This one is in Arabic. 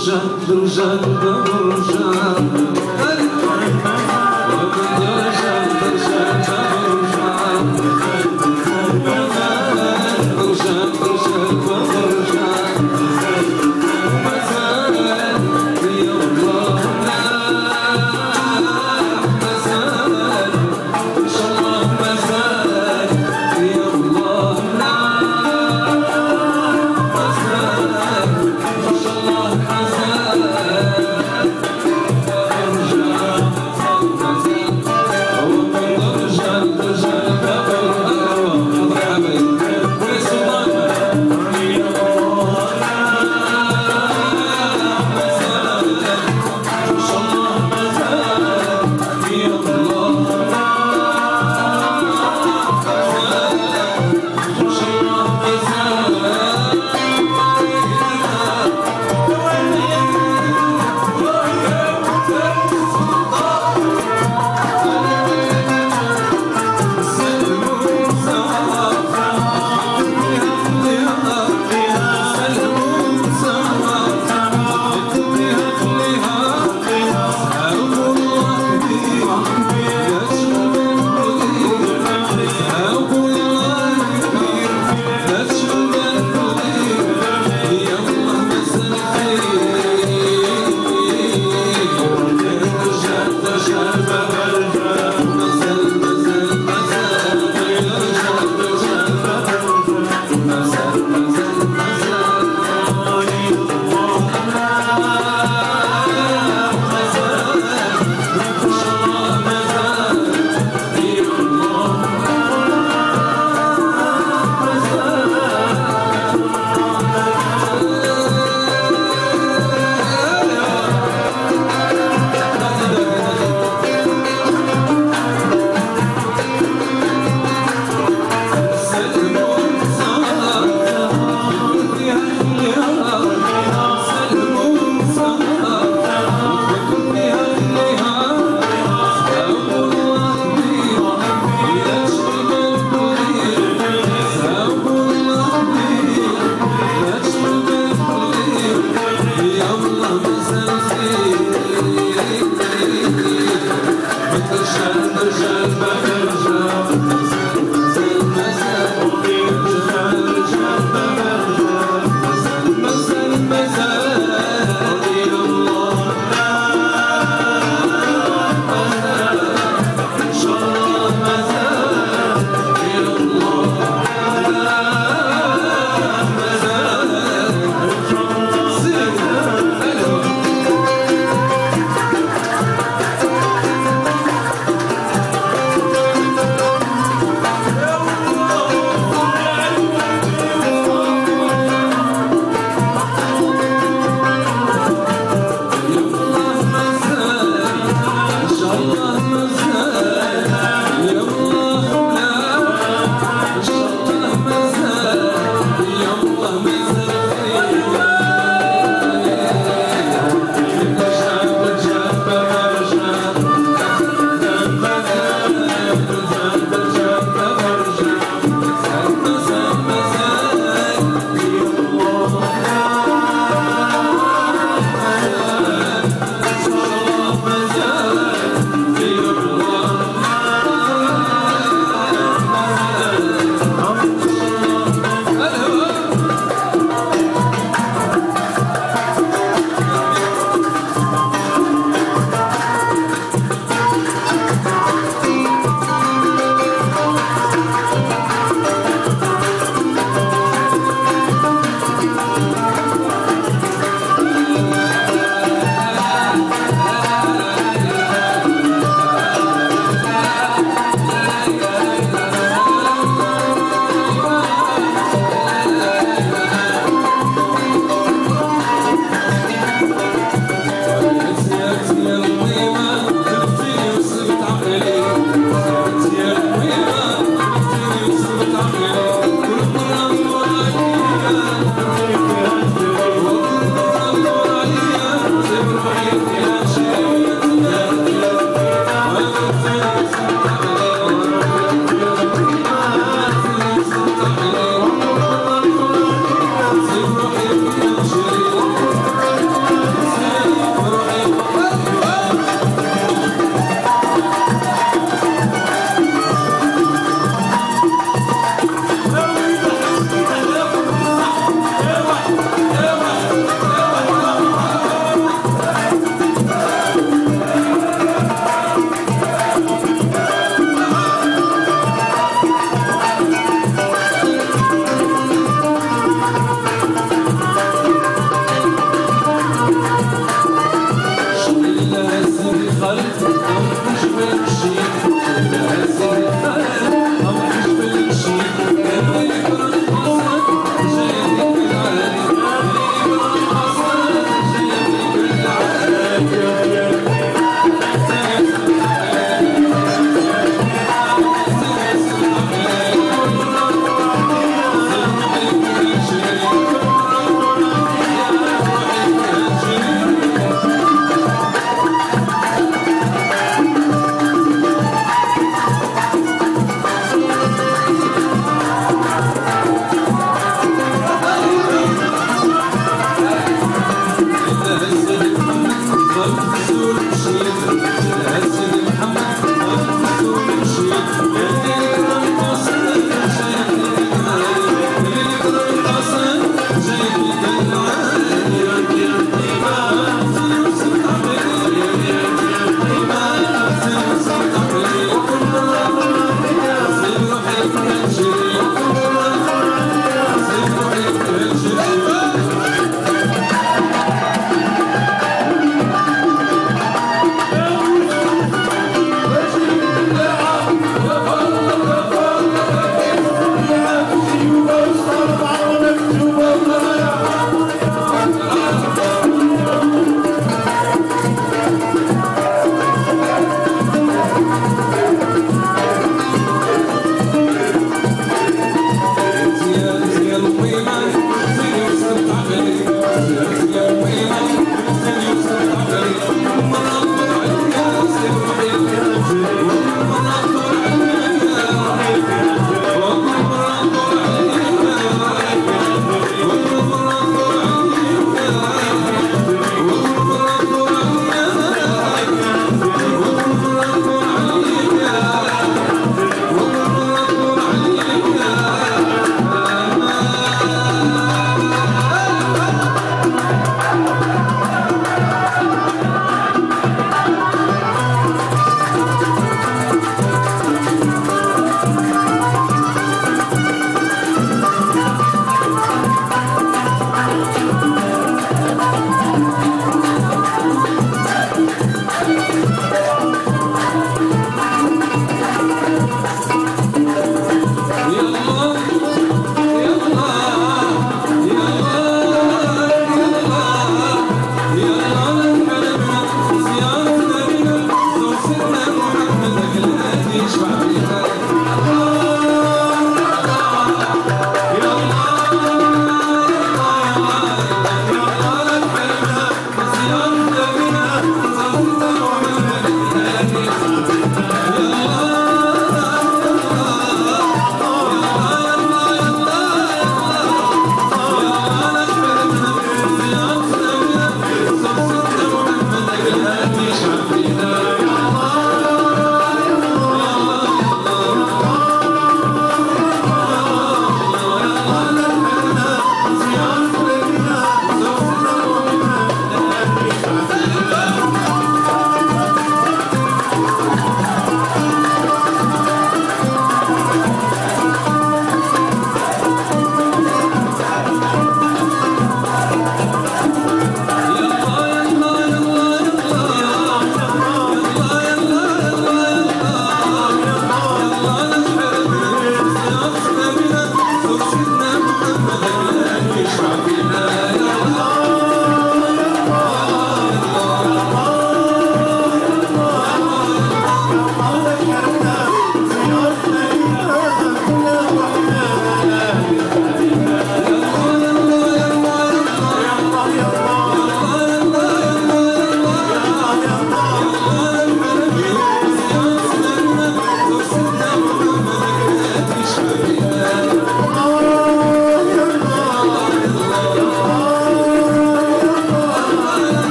درجة درجة رجع